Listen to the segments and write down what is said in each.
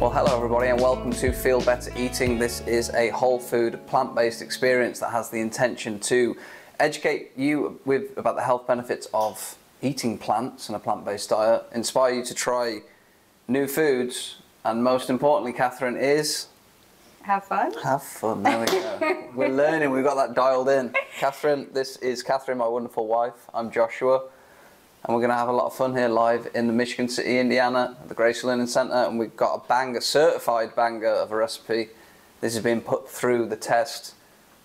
Well, hello everybody, and welcome to Feel Better Eating. This is a whole food, plant based experience that has the intention to educate you with about the health benefits of eating plants and a plant based diet, inspire you to try new foods, and most importantly, Catherine, is Have fun. have fun. There we go. We're learning, we've got that dialed in. Catherine, this is Catherine, my wonderful wife. I'm Joshua. And we're going to have a lot of fun here live in the Michigan City, Indiana, at the Grace Learning Center. And we've got a banger, certified banger of a recipe. This has been put through the test.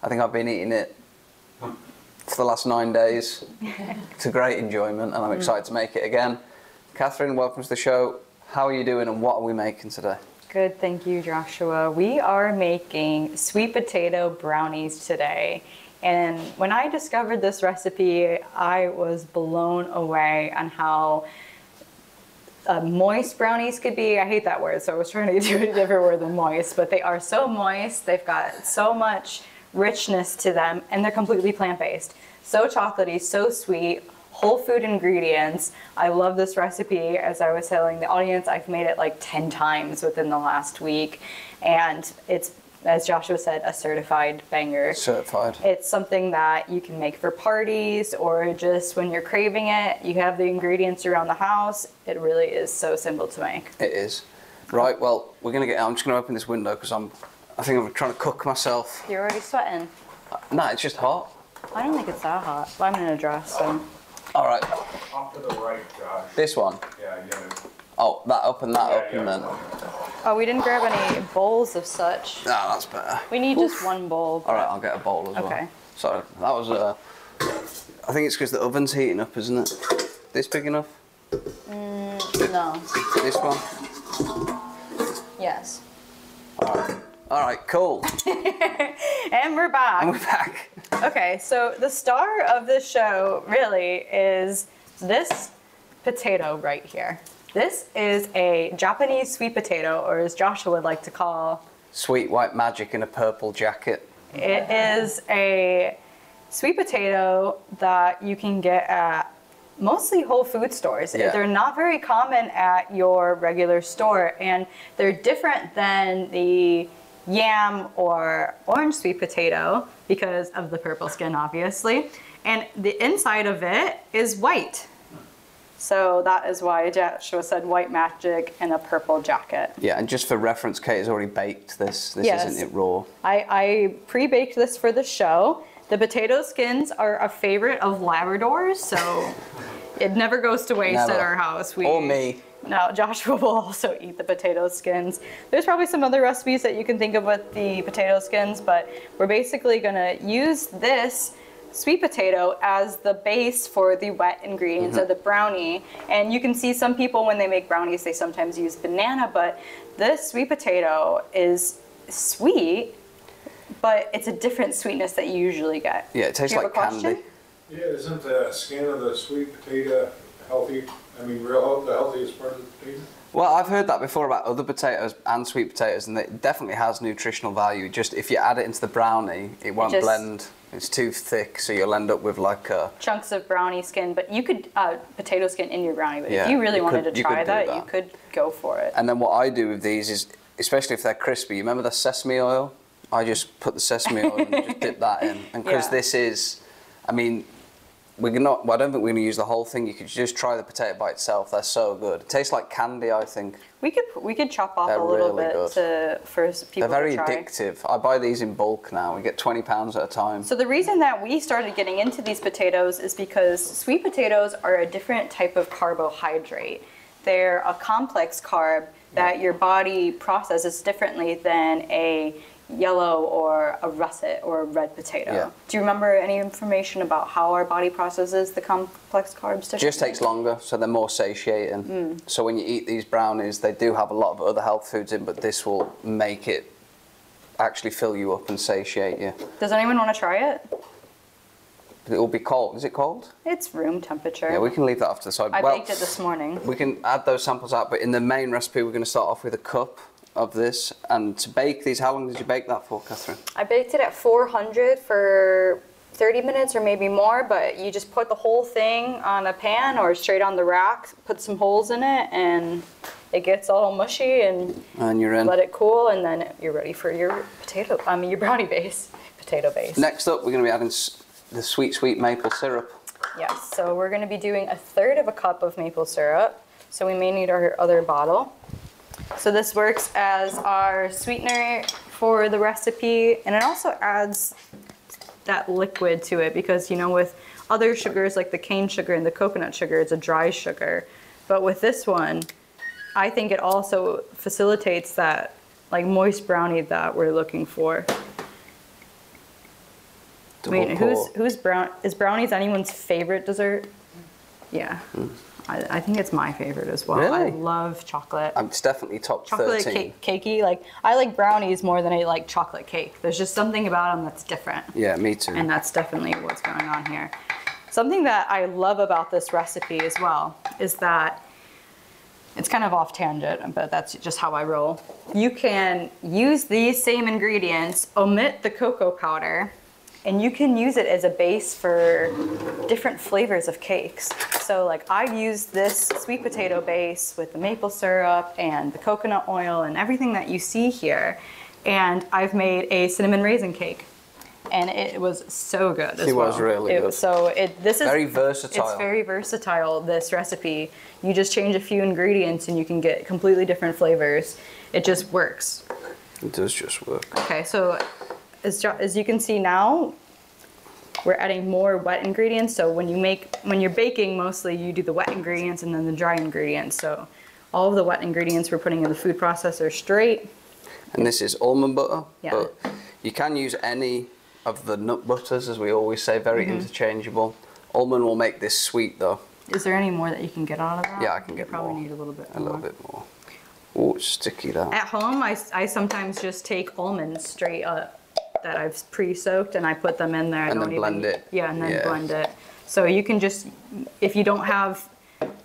I think I've been eating it for the last nine days to great enjoyment, and I'm mm. excited to make it again. Catherine, welcome to the show. How are you doing, and what are we making today? Good, thank you, Joshua. We are making sweet potato brownies today. And when I discovered this recipe, I was blown away on how uh, moist brownies could be. I hate that word, so I was trying to do a different word than moist, but they are so moist. They've got so much richness to them, and they're completely plant based. So chocolatey, so sweet, whole food ingredients. I love this recipe. As I was telling the audience, I've made it like 10 times within the last week, and it's as Joshua said, a certified banger. Certified. It's something that you can make for parties or just when you're craving it. You have the ingredients around the house. It really is so simple to make. It is. Right, well, we're going to get, I'm just going to open this window because I'm, I think I'm trying to cook myself. You're already sweating. Uh, no, it's just hot. I don't think it's that hot. But I'm in a dress, so. All right, Off to the right, Josh. this one. Yeah, you gotta. Oh, that up and that yeah, up and then. Oh, we didn't grab any bowls of such. Ah, that's better. We need just one bowl. All right, I'll get a bowl as well. Okay. So that was Uh, I think it's because the oven's heating up, isn't it? This big enough? No. This one? Yes. All right. All right, cool. And we're back. And we're back. Okay, so the star of this show really is this potato right here. This is a Japanese sweet potato, or as Joshua would like to call, Sweet white magic in a purple jacket. it is a sweet potato that you can get at mostly Whole Food stores. Yeah. They're not very common at your regular store, and they're different than the yam or orange sweet potato because of the purple skin, obviously. And the inside of it is white. So that is why Joshua said white magic and a purple jacket. Yeah, and just for reference, Kate has already baked this. This Yes. isn't it raw. I, I pre-baked this for the show. The potato skins are a favorite of Labradors, so it never goes to waste Never. at our house. We, Or me. No, Joshua will also eat the potato skins. There's probably some other recipes that you can think of with the potato skins, but we're basically gonna use this sweet potato as the base for the wet ingredients of mm-hmm. the brownie. And you can see some people when they make brownies, they sometimes use banana, but this sweet potato is sweet, but it's a different sweetness that you usually get. Yeah, it tastes Do you have like a question? candy. Yeah, isn't the skin of the sweet potato healthy? I mean, real health, the healthiest part of the potato? Well, I've heard that before about other potatoes and sweet potatoes, and it definitely has nutritional value. Just if you add it into the brownie, it won't just- blend. It's too thick, so you'll end up with like a. chunks of brownie skin, but you could uh, potato skin in your brownie. But Yeah, if you really you wanted could- to try that, that. you could go for it. And then what I do with these is, especially if they're crispy, you remember the sesame oil? I just put the sesame oil and just dip that in. And because Yeah. this is, I mean, we're not. Well, I don't think we're going to use the whole thing. You could just try the potato by itself. They're so good. It tastes like candy, I think. We could we could chop off They're a little really bit good. to for people They're very addictive. I buy these in bulk now. We get 20 pounds at a time. So the reason that we started getting into these potatoes is because sweet potatoes are a different type of carbohydrate. They're a complex carb that your body processes differently than a yellow or a russet or a red potato. Yeah. Do you remember any information about how our body processes the complex carbs? To just takes longer, so they're more satiating. Mm. So when you eat these brownies, they do have a lot of other health foods in, but this will make it actually fill you up and satiate you. Does anyone want to try it? It will be cold. Is it cold? It's room temperature. Yeah, we can leave that off to the side. I well, baked it this morning. we can add those samples out, but in the main recipe, we're going to start off with a cup of this. And to bake these, how long did you bake that for, Catherine? I baked it at 400 for 30 minutes or maybe more, but you just put the whole thing on a pan or straight on the rack, put some holes in it, and it gets all mushy and And you're in. let it cool, and then you're ready for your potato. I mean, your brownie base, potato base. Next up, we're going to be adding the sweet, sweet maple syrup. Yes, so we're gonna be doing a third of a cup of maple syrup. So we may need our other bottle. So this works as our sweetener for the recipe, and it also adds that liquid to it because you know with other sugars like the cane sugar and the coconut sugar, it's a dry sugar. But with this one, I think it also facilitates that like moist brownie that we're looking for. I Double mean, who's who's brown? Is brownies anyone's favorite dessert? Yeah, hmm. I, I think it's my favorite as well. I love chocolate. It's definitely top chocolate 13. cake, cakey. Like I like brownies more than I like chocolate cake. There's just something about them that's different, Yeah, me too. and that's definitely what's going on here. Something that I love about this recipe as well is that it's kind of off tangent, but that's just how I roll. You can use these same ingredients, omit the cocoa powder, and you can use it as a base for different flavors of cakes. So like I've used this sweet potato base with the maple syrup and the coconut oil and everything that you see here, and I've made a cinnamon raisin cake. And it was so good as It was well. really It good. was- So it this is Very versatile. It's very versatile. This recipe, you just change a few ingredients and you can get completely different flavors. It just works. It does just work. Okay, so as, as you can see now, we're adding more wet ingredients. So when you make, when you're baking, mostly you do the wet ingredients and then the dry ingredients. So all of the wet ingredients we're putting in the food processor straight. And this is almond butter, Yeah. but you can use any of the nut butters, as we always say, very Mm-hmm. interchangeable. Almond will make this sweet though, Is there any more that you can get out of that? Yeah, I can You get probably more. need a little bit more. a more. little bit more. Oh, it's sticky that. At home, I, I sometimes just take almonds straight up that I've pre-soaked and I put them in there. I And then even- blend it. Yeah, and then Yeah. blend it. So you can just, if you don't have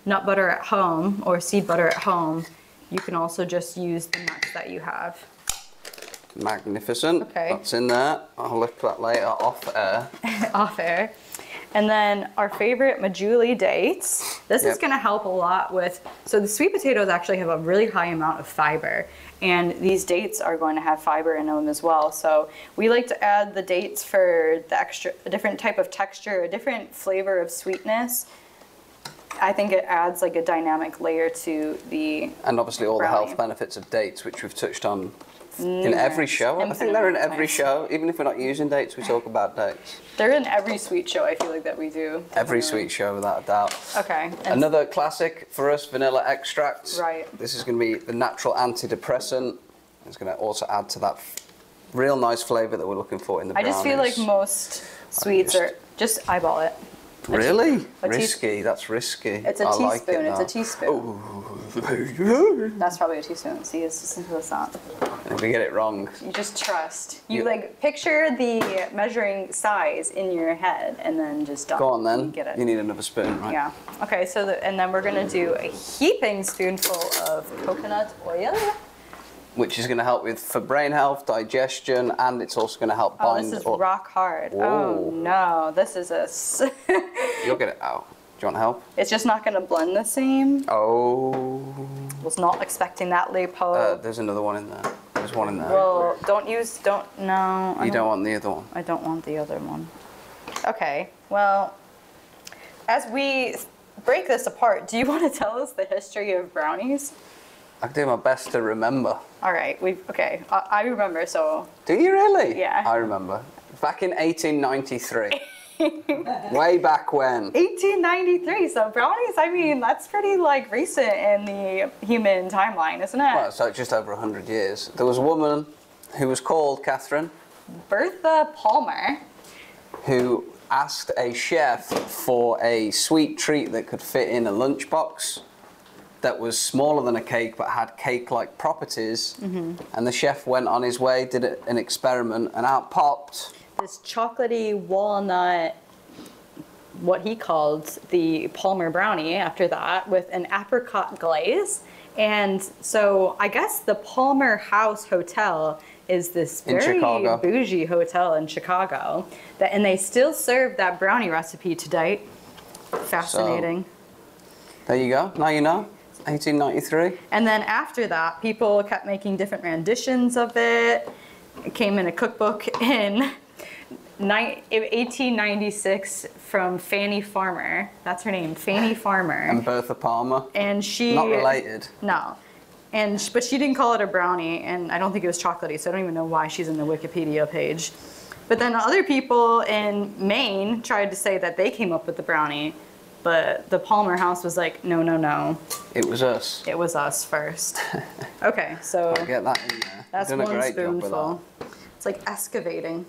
nut butter at home or seed butter at home, you can also just use the nuts that you have. Magnificent. Okay. That's in there. I'll look at that later off air. off air. And then our favorite Medjool dates. This is going to help a lot with. So the sweet potatoes actually have a really high amount of fiber, and these dates are going to have fiber in them as well. So we like to add the dates for the extra, a different type of texture, a different flavor of sweetness. I think it adds like a dynamic layer to the. And obviously all the health benefits of dates, which we've touched on in every show. I think they're in every show. Even if we're not using dates, we talk about dates. They're in every sweet show. I feel like that we do. Every um, sweet show, without a doubt. Okay. Another classic for us, vanilla extracts. Right. This is going to be the natural antidepressant. It's going to also add to that real nice flavour that we're looking for in the I just feel like most sweets just- are just eyeball it. Really? risky. That's risky. It's a I like teaspoon. it it's a teaspoon. Oh. That's probably a teaspoon. See, it's as simple as that. If we get it wrong, You just trust. You You- like picture the measuring size in your head, and then just dump. go on then. You get it. You need another spoon, right? yeah. Okay. So the, and then we're gonna do a heaping spoonful of coconut oil. Which is going to help with for brain health, digestion, and it's also going to help Oh, bind. this is or- rock hard. Oh no, this is a. s- You'll get it out. Do you want help? it's just not gonna blend the same. Oh. Was not expecting that, Leopold. Uh, there's another one in there. There's one in there. well, don't use. Don't. No. You don't want the other one. I don't want the other one. Okay, well, as we break this apart, do you want to tell us the history of brownies? I can do my best to remember. All right, we okay. I, I remember. So Do you really? Yeah. I remember. Back in 1893. Way back when. 1893. So brownies. I mean, that's pretty like recent in the human timeline, isn't it? Well, so just over 100 years. There was a woman who was called Catherine Bertha Palmer. who asked a chef for a sweet treat that could fit in a lunchbox that was smaller than a cake but had cake like properties. Mm-hmm. And the chef went on his way, did an experiment, and out popped. This chocolatey walnut. What he called the Palmer brownie after that with an apricot glaze. And so I guess the Palmer House Hotel is this very bougie hotel in Chicago. That and they still serve that brownie recipe to date. Fascinating. There you go. Now you know. 1893. And then after that, people kept making different renditions of it. It came in a cookbook in 1896 from Fannie Farmer. That's her name, Fannie Farmer. And Bertha Palmer. And she. Not related. No. And but she didn't call it a brownie, and I don't think it was chocolatey, so I don't even know why she's in the Wikipedia page. But then other people in Maine tried to say that they came up with the brownie, but the Palmer House was like, no, no, no, It was us. it was us first. okay, so I'll get that in there. that's one great job with spoonful. It's like excavating.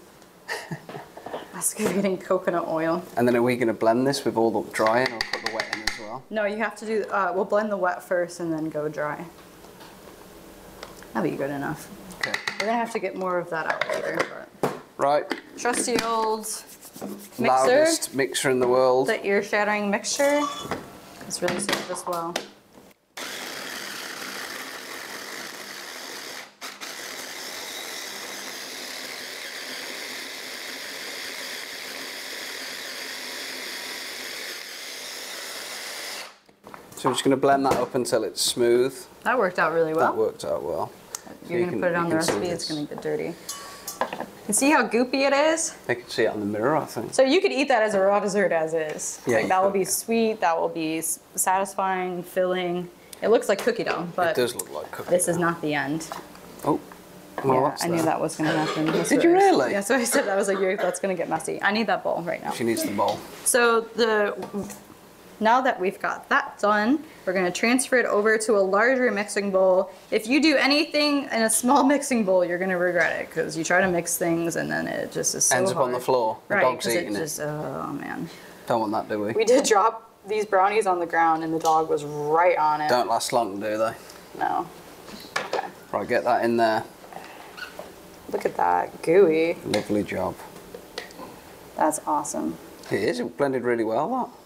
excavating coconut oil. And then are we going to blend this with all the drying or put the wet in as well? No, you have to do, uh, we'll blend the wet first and then go dry. That'll be good enough. Okay. We're gonna have to get more of that out later. but- Right. Trusty old mixer, Loudest mixer in the world. the ear shattering mixture. It's really served us well. So I'm just going to blend that up until it's smooth. That worked out really well. That worked out well. You're you gonna can- put it on the recipe, it's gonna get dirty. You see how goopy it is? They can see it on the mirror, I think. So you could eat that as a raw dessert as is. Yeah, like that will be sweet, that will be satisfying, filling. It looks like cookie dough, but It does look like cookie. this is not the end. Oh. Well, yeah, I knew that was gonna happen. That's Did you really? Yeah, so I said that was like, "You're- that's gonna get messy. I need that bowl right now. She needs the bowl. So the now that we've got that done, we're gonna transfer it over to a larger mixing bowl. If you do anything in a small mixing bowl, you're gonna regret it because you try to mix things and then it just is so Ends up on the floor. The right? dog's 'cause eating it. just, Oh man. Don't want that, do we? We did drop these brownies on the ground and the dog was right on it. Don't last long, do they? No. Okay. Right, get that in there. Look at that gooey. Lovely job. That's awesome. It is. It blended really well, that.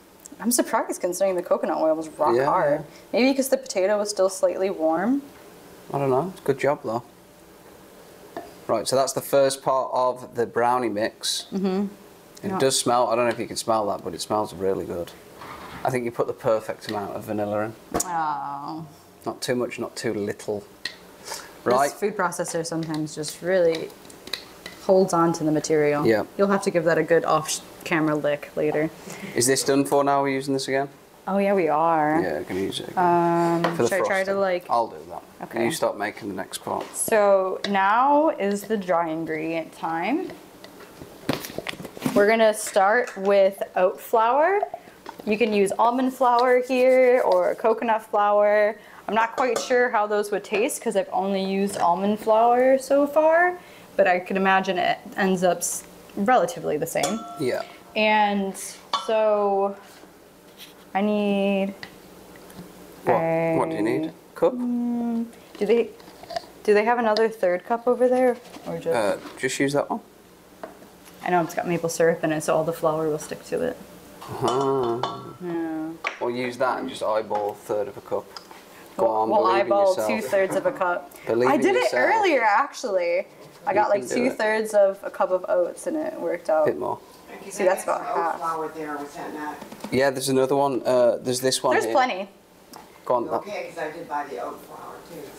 I'm surprised considering the coconut oil was rock Yeah, hard. yeah. Maybe because the potato was still slightly warm. I don't know. It's a good job, though. Right, so that's the first part of the brownie mix. Mm-hmm. It Yeah. does smell, I don't know if you can smell that, but it smells really good. I think you put the perfect amount of vanilla in. Oh. Not too much, not too little. Right. This food processor sometimes just really holds on to the material. Yeah. You'll have to give that a good off-camera lick later. is this done for now? We're using this again? Oh yeah, we are. Yeah, I can use it again. Um, should I try to like? I'll do that. Okay. You start making the next part. So now is the dry ingredient time. We're gonna start with oat flour. You can use almond flour here or coconut flour. I'm not quite sure how those would taste because I've only used almond flour so far, but I can imagine it ends up relatively the same. Yeah. And so I need. What? what do you need? Cup? Do they? Do they have another third cup over there, or just? Uh, just use that one. I know it's got maple syrup in it, so all the flour will stick to it. Uh-huh. Yeah. Or use that and just eyeball a third of a cup. Go on, We'll eyeball two thirds of a cup. Believe I did it earlier, actually. I got like do two it. thirds of a cup of oats, and it worked out. bit more. See, that's about half. flour there, was that not? Yeah, there's another one. Uh, there's this one. There's here. plenty. Go on. Okay, because I did buy the oat flour too.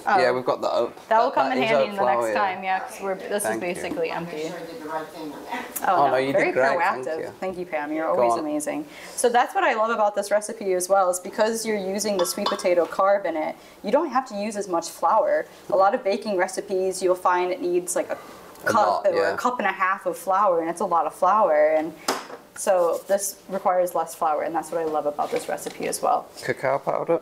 Oh, Yeah, we've got the Oat. that will come in handy in the flour, next yeah. time. Yeah, because we're this Thank is basically Make empty. sure I did the right thing on that. Oh, Oh, no, no, you did very great, proactive. thank you. Pam. You're always amazing. So that's what I love about this recipe as well, is because you're using the sweet potato carb in it, you don't have to use as much flour. A lot of baking recipes, you'll find it needs like a A cup lot, or yeah. a cup and a half of flour, and it's a lot of flour. And so this requires less flour, and that's what I love about this recipe as well. Cacao powder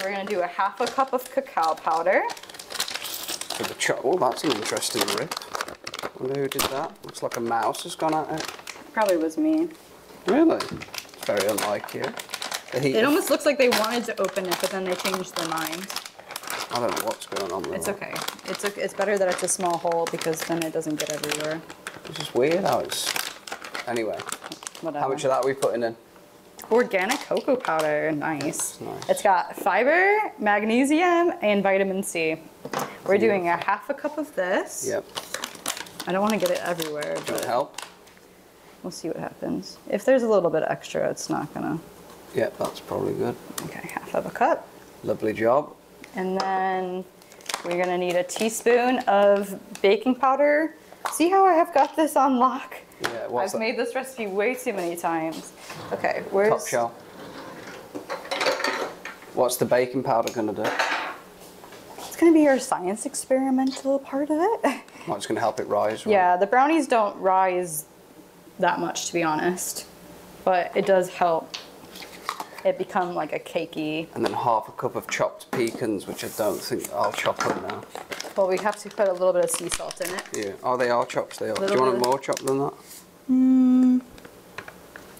So we're gonna do a half a cup of cacao powder. for the cho- Oh, that's an interesting rip. wonder who did that. Looks like a mouse has gone at it. Probably was me. Really? It's very unlike you. It almost looks like they wanted to open it, but then they changed their mind. I don't know what's going on with It's okay. It's okay. It's better that it's a small hole because then it doesn't get everywhere. It's just weird how it's. Anyway, Whatever. how much of that are we putting in? Organic cocoa powder. Nice. Nice. It's got fiber, magnesium, and vitamin C. We're doing a half a cup of this. Yep. I don't want to get it everywhere, Does it help? we'll see what happens. If there's a little bit extra, it's not gonna. Yep, that's probably good. Okay, half of a cup. Lovely job. And then we're gonna need a teaspoon of baking powder. See how I have got this on lock? Yeah, I've that? made this recipe way too many times. Okay, where's... Top shelf. What's the baking powder gonna do? it's gonna be your science experimental part of it. Well, it's gonna help it rise. right? yeah, the brownies don't rise that much to be honest, but it does help it become like a cakey. And then half a cup of chopped pecans, which I don't think I'll chop them now. Well, we have to put a little bit of sea salt in it. Yeah. Oh, they are chopped. They are. Do you want it more chopped than that? Hmm.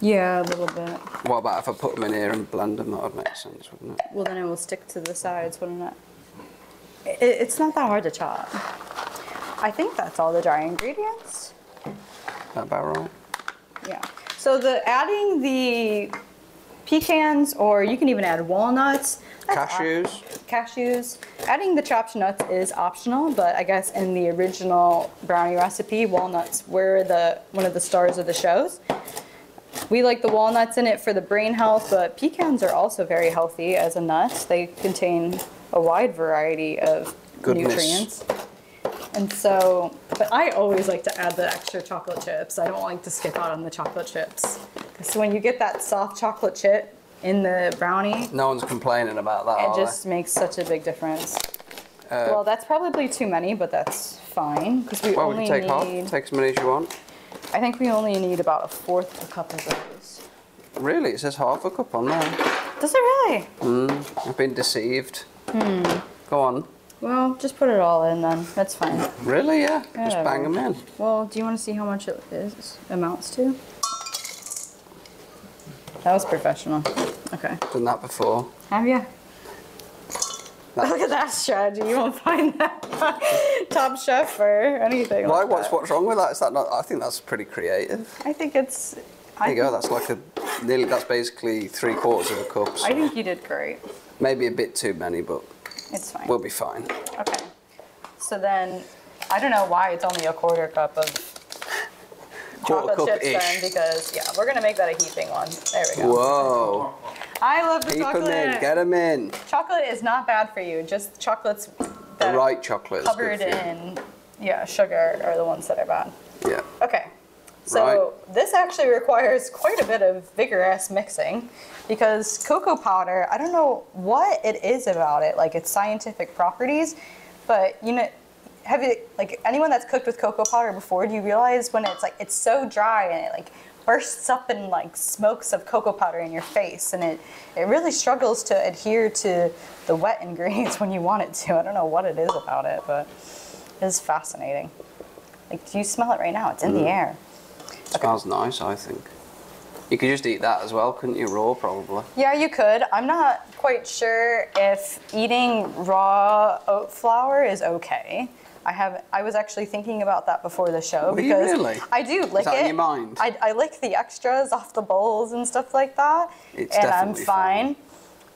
Yeah, a little bit. What about if I put them in here and blend them? That would make sense, wouldn't it? Well, then it will stick to the sides, wouldn't it? it it's not that hard to chop. I think that's all the dry ingredients. That about right? Yeah. So the adding the pecans, or you can even add walnuts. that's Cashews. cashews. Adding the chopped nuts is optional, but I guess in the original brownie recipe, walnuts were the one of the stars of the shows. We like the walnuts in it for the brain health, but pecans are also very healthy as a nut. They contain a wide variety of Goodness. nutrients. And so, but I always like to add the extra chocolate chips. I don't like to skip out on the chocolate chips. Because when you get that soft chocolate chip in the brownie, No one's complaining about that. it just makes such a big difference. Uh, well, that's probably too many, but that's fine because we they? Well, we only can take need. half. Take as many as you want. I think we only need about a fourth of a cup of those. Really? It says half a cup on there. Does it really? I've been deceived. Hmm. Go on. Well, just put it all in then. That's fine. Really? Yeah. Just bang them in. Well, do you want to see how much it is amounts to? That was professional. Okay. Done that before. Have you? Look at that strategy. You won't find that top chef or anything. Why? like What's that. what's wrong with that? Is that not? I think that's pretty creative. I think it's. I There you go. That's like a nearly. That's basically three quarters of a cup. so I think you did great. maybe a bit too many, but It's fine. we'll be fine. Okay. So then, I don't know why it's only a quarter cup of chocolate cup chips then, because yeah, we're gonna make that a heaping one. There we go. Whoa! I love the Keep them chocolate. in. Get them in. Chocolate is not bad for you. Just chocolates The right chocolate covered in yeah sugar are the ones that are bad. Yeah. Okay. So this actually requires quite a bit of vigorous mixing because cocoa powder, I don't know what it is about it, like its scientific properties, but you know, have you like anyone that's cooked with cocoa powder before, do you realize when it's like it's so dry and it like bursts up in like smokes of cocoa powder in your face and it it really struggles to adhere to the wet ingredients when you want it to. I don't know what it is about it, but it's fascinating. Like do you smell it right now? It's in the mm. air. Smells nice, I think. You could just eat that as well, couldn't you? Raw, probably. Yeah, you could. I'm not quite sure if eating raw oat flour is okay. I have. I was actually thinking about that before the show Were because really? I do lick it. in your mind? I, I lick the extras off the bowls and stuff like that, It's and I'm fine. fine.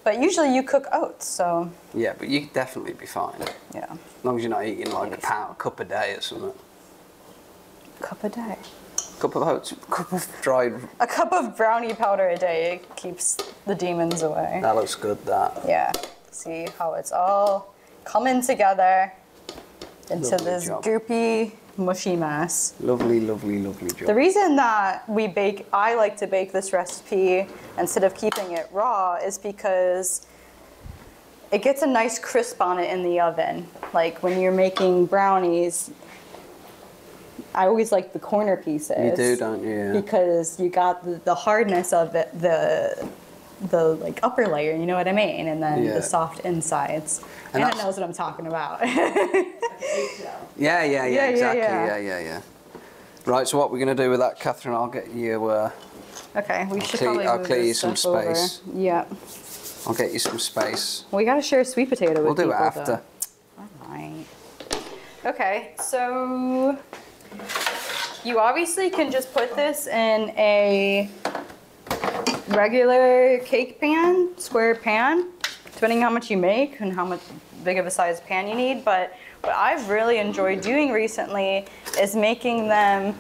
But usually you cook oats, so Yeah, but you could definitely be fine. Yeah. As long as you're not eating like a pound, a cup a day or something. cup a day. Cup of oats, cup of dried. A cup of brownie powder a day keeps the demons away. That looks good. That. Yeah. See how it's all coming together into Lovely this job. goopy, mushy mess. Lovely, lovely, lovely job. The reason that we bake, I like to bake this recipe instead of keeping it raw is because it gets a nice crisp on it in the oven. Like when you're making brownies, I always like the corner pieces. you do, don't you? Because you got the, the hardness of it, the the like upper layer, you know what I mean, and then Yeah. the soft insides. And Anna knows what I'm talking about. Yeah, yeah, yeah, Yeah, exactly. yeah. Yeah. yeah, yeah, Right. So what we're gonna do with that, Catherine? I'll get you. Uh, okay, we should clear- probably I'll clear you some stuff over. space. Yeah. I'll get you some space. We gotta share a sweet potato with you. We'll do it after. though. Alright. Okay, so you obviously can just put this in a regular cake pan, square pan, depending how much you make and how much big of a size pan you need. But what I've really enjoyed doing recently is making them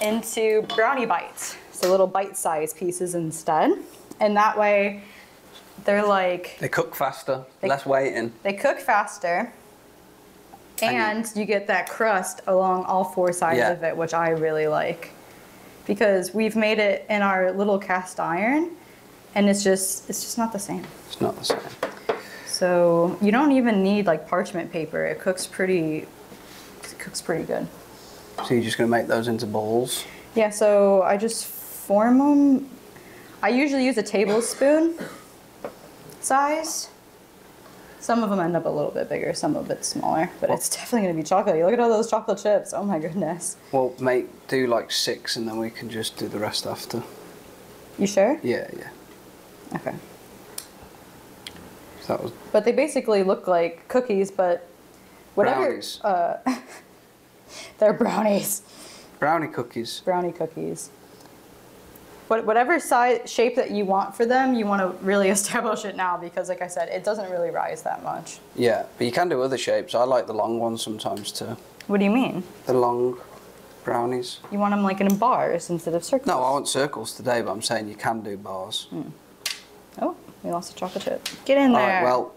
into brownie bites, so little bite-sized pieces instead. And that way, they're like They cook faster, They- less waiting. they cook faster, And and you get that crust along all four sides Yeah. of it, which I really like, because we've made it in our little cast iron, and it's just it's just not the same. It's not the same. So you don't even need like parchment paper. It cooks pretty. It cooks pretty good. So you're just gonna make those into balls. Yeah. So I just form them. I usually use a tablespoon size. Some of them end up a little bit bigger, some a bit smaller, but it's definitely gonna be chocolate. Look at all those chocolate chips. Oh my goodness. Well, make do like six, and then we can just do the rest after. You sure? Yeah, yeah. Okay. So that was But they basically look like cookies, but whatever. Brownies. Uh, they're brownies. brownie cookies. brownie cookies. What, whatever size shape that you want for them, you want to really establish it now because, like I said, it doesn't really rise that much. Yeah, but you can do other shapes. I like the long ones sometimes too. What do you mean? The long brownies. You want them like in bars instead of circles? No, I want circles today, but I'm saying you can do bars. Hmm. Oh, we lost a chocolate chip. Get in All there. right, well,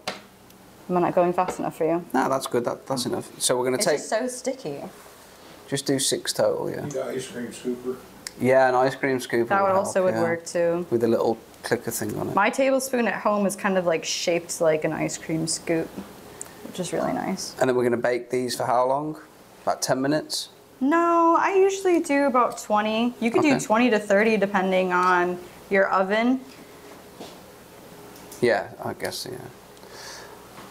Am I not going fast enough for you? no, that's good. That, that's enough. So we're gonna take It's so sticky. just do six total. Yeah. You got ice cream scooper. Yeah, an ice cream scoop. That would help, also would yeah. work too. with a little clicker thing on it. My tablespoon at home is kind of like shaped like an ice cream scoop, which is really nice. And then we're gonna bake these for how long? About ten minutes. No, I usually do about 20. You could do 20 to 30 depending on your oven. Yeah, I guess yeah.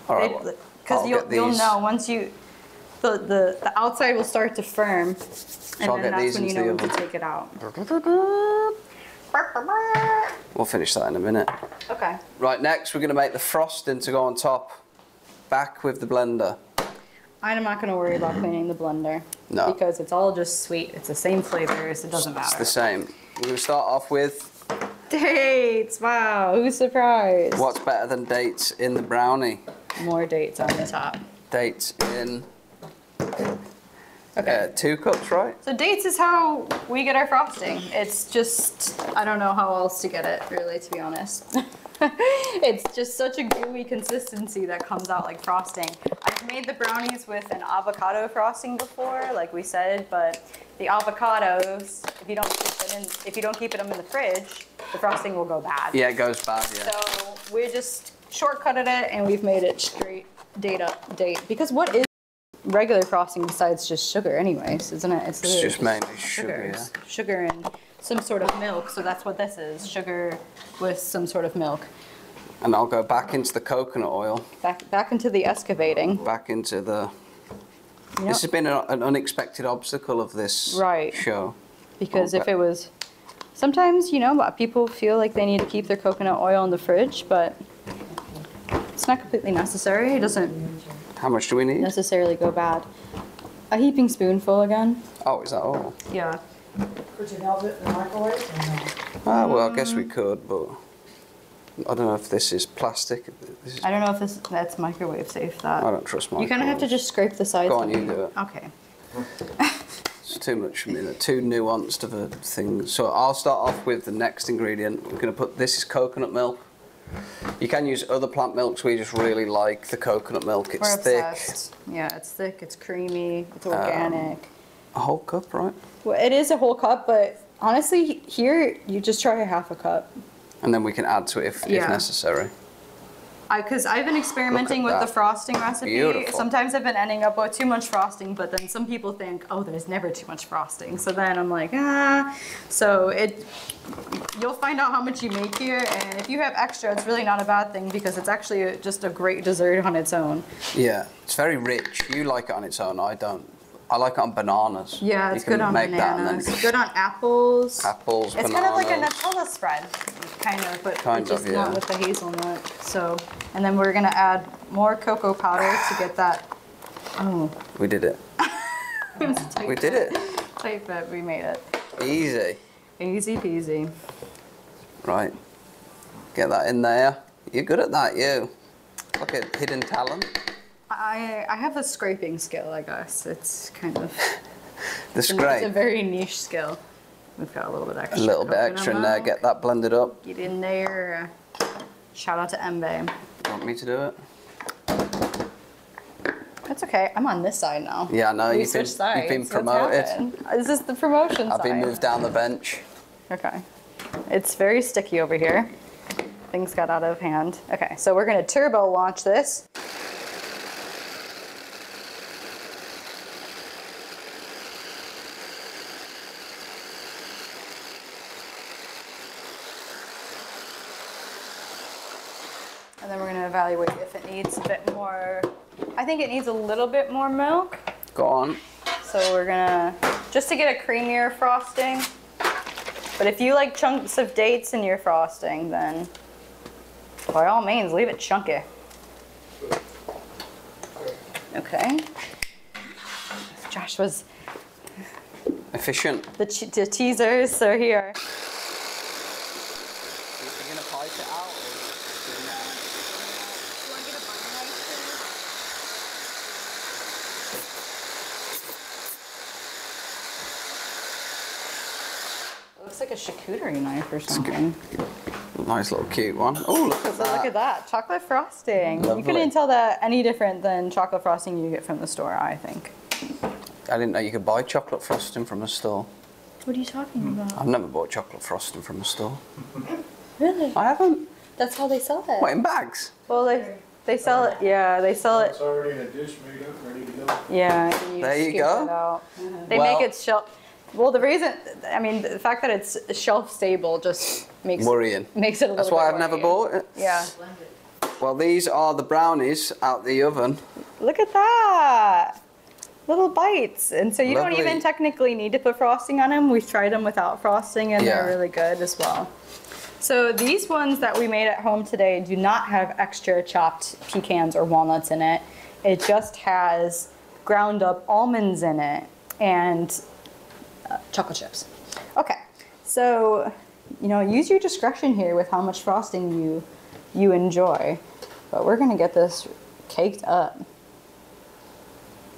All right. Because I'll you'll, you'll know once you, the, the, the outside will start to firm, and I'll then get that's these when you know when to take it out. We'll finish that in a minute. Okay. Right, next we're gonna make the frosting to go on top. Back with the blender. I'm not going to worry about cleaning the blender. No. Because it's all just sweet. It's the same flavors. It doesn't matter. It's the same. We're gonna start off with Dates. Wow. Who's surprised? what's better than dates in the brownie? More dates on the top. Dates in Okay. uh, two cups, right? So dates is how we get our frosting. It's just I don't know how else to get it really to be honest. it's just such a gooey consistency that comes out like frosting. I've made the brownies with an avocado frosting before, like we said, but the avocados, if you don't keep it in, if you don't keep them in the fridge, the frosting will go bad. Yeah, it goes bad. Yeah. So we just shortcutted it and we've made it straight date up date. Because what is regular frosting besides just sugar anyways, isn't it? It's literally just mainly sugar. Yeah. sugars. Sugar and some sort of milk. So that's what this is. Sugar with some sort of milk. And I'll go back into the coconut oil. Back back into the excavating. Back into the. Know, This has been a, an unexpected obstacle of this Right. show. because oh, if it was sometimes, you know, a lot of people feel like they need to keep their coconut oil in the fridge, but it's not completely necessary. It doesn't How much do we need? necessarily go bad. A heaping spoonful again. Oh, is that all? Yeah. Could you melt it in the microwave or no? Ah, well, I guess Mm. we could, but I don't know if this is plastic. This is, I don't know if this that's microwave safe. That I don't trust my. you kind of have to just scrape the sides. Go on, you do it. Okay. It's too much for me. They're too nuanced of a thing. So I'll start off with the next ingredient. We're going to put this is coconut milk. You can use other plant milks. We just really like the coconut milk. It's thick. Yeah, it's thick. It's creamy. It's Um, organic. A whole cup, right? well, it is a whole cup, but honestly, here you just try a half a cup. And then we can add to it if, Yeah. if necessary. Because I've been experimenting with that. the frosting recipe. Beautiful. Sometimes I've been ending up with too much frosting, but then some people think, oh, there's never too much frosting. So then I'm like, ah. So it, you'll find out how much you make here, and if you have extra, it's really not a bad thing because it's actually just a great dessert on its own. Yeah, it's very rich. You like it on its own. I don't. I like it on bananas. Yeah, You it's can good on make that bananas. Good on apples. apples, It's bananas. kind of like a Nutella spread, kind of, but Kind just of, not with the hazelnut. So, and then we're gonna add more cocoa powder to get that. Oh, We did it. it was a tight We did it. Tight fit, we made it. Easy. Easy peasy. Right. Get that in there. You're good at that, you. Look at hidden talent. I I have a scraping skill, I guess. It's kind of The scrape. it's a very niche skill. We've got a little bit extra. A little bit extra in there. Get that blended up. Get in there. Shout out to Embe. Want me to do it? That's okay. I'm on this side now. Yeah, I know, We you've been- switched you've been promoted. Is this the promotion side. I've been moved down the bench. Okay. It's very sticky over here. Things got out of hand. Okay, so we're gonna turbo launch this. And then we're gonna evaluate if it needs a bit more, I think it needs a little bit more milk. Go on. So we're gonna, just to get a creamier frosting. But if you like chunks of dates in your frosting, then by all means, leave it chunky. Okay. Josh was Efficient. the, che- the teasers are here. You're gonna pipe it out? It looks like a charcuterie knife or something. Nice little cute one. Oh, look at So that. look at that, chocolate frosting. You couldn't tell that any different than chocolate frosting you get from the store, I think. I didn't know you could buy chocolate frosting from a store. What are you talking hmm. about? I've never bought chocolate frosting from a store. Really? I haven't. That's how they sell it. What, in bags? Well, they they sell it. Yeah, they sell it. It's already in a dish made up, ready to go. Yeah. and There you go. it out. They Well- make it shelf. Well, the reason, I mean, the fact that it's shelf stable just makes Worrying. makes it a little. That's why bit I've never bought it. Yeah. Well, these are the brownies out the oven. Look at that. Little bites, and so you don't even technically need to put frosting on them. We've tried them without frosting, and Yeah. they're really good as well. So these ones that we made at home today do not have extra chopped pecans or walnuts in it. It just has ground up almonds in it and uh, chocolate chips. Okay, so you know, use your discretion here with how much frosting you you enjoy, but we're gonna get this caked up.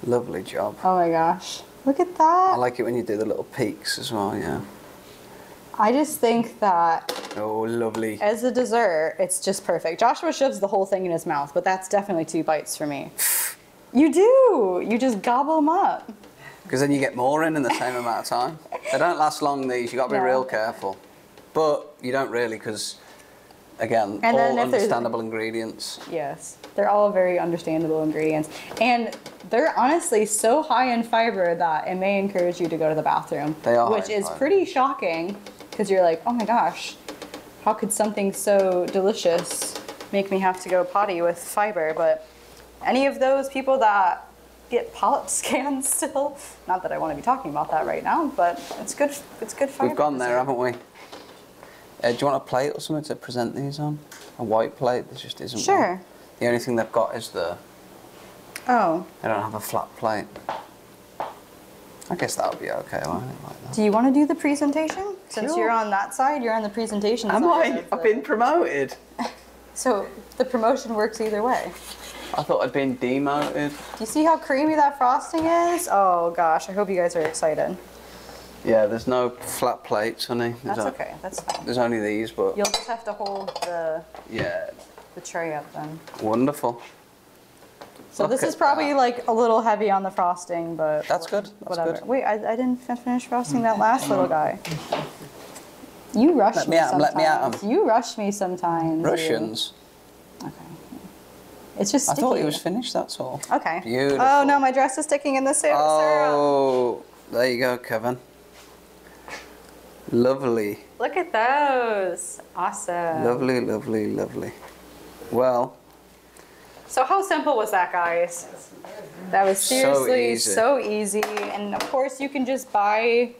Lovely job. Oh my gosh. Look at that. I like it when you do the little peaks as well, yeah. I just think that Oh, lovely. as a dessert, it's just perfect. Joshua shoves the whole thing in his mouth, but that's definitely two bites for me. You do. You just gobble them up. Because then you get more in in the same amount of time. They don't last long, these. You've got to be No. real careful. But you don't really, because, again, And all understandable ingredients. Yes. They're all very understandable ingredients. And they're honestly so high in fiber that it may encourage you to go to the bathroom. They are Which is fiber. pretty shocking because you're like, oh my gosh, how could something so delicious make me have to go potty with fiber? But any of those people that get polyp scans still, not that I want to be talking about that right now, but it's good. It's good fiber. We've gone there, haven't we? Uh, do you want a plate or something to present these on? A white plate? There just isn't one. Sure. The only thing they've got is the. Oh, They don't have a flat plate. I guess that would be okay, won't? Like that. do you want to do the presentation? Since Sure. you're on that side, you're on the presentation Am side. I? I've the- been promoted. So the promotion works either way. I thought I'd been demoted. Do you see how creamy that frosting is? Oh gosh, I hope you guys are excited. Yeah, there's no flat plates, honey. There's That's o- okay, that's fine. There's only these, but You'll just have to hold the, yeah, the tray up then. wonderful. So Look this is probably that. like a little heavy on the frosting, but That's good, that's whatever. good. Wait, I, I didn't finish frosting that last mm. little guy. You rush Let me, me sometimes. let me. You rush me sometimes. you- Russians. Okay. It's just I thought it was finished. That's all. Okay. Beautiful. Oh no, my dress is sticking in the syrup. Oh, there you go, Kevin. Lovely, Look at those. Awesome. lovely, lovely, lovely. Well, So how simple was that, guys? That was So seriously easy. so easy. And of course, you can just buy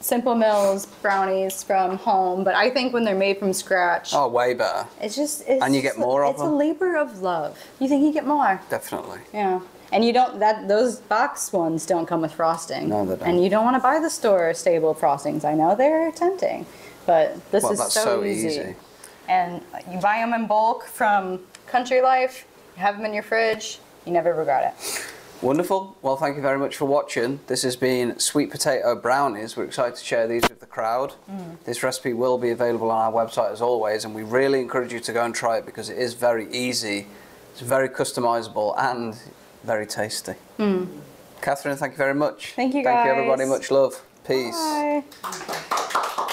Simple Mills brownies from home, but I think when they're made from scratch, oh, way better, it's just it's And you get more of It's them? a labor of love. You think you get more? definitely. Yeah. And you don't that those box ones don't come with frosting. No, they don't. And you don't want to buy the store stable frostings. I know they're tempting, but this Well, is that's so, so easy. easy. And you buy them in bulk from Country Life. You have them in your fridge. You never regret it. Wonderful. Well, thank you very much for watching. This has been sweet potato brownies. We're excited to share these with the crowd. Mm. This recipe will be available on our website as always, and we really encourage you to go and try it because it is very easy, it's very customizable, and very tasty. Mm. Catherine, thank you very much. Thank you, guys. Thank you, everybody. Much love. Peace. Bye.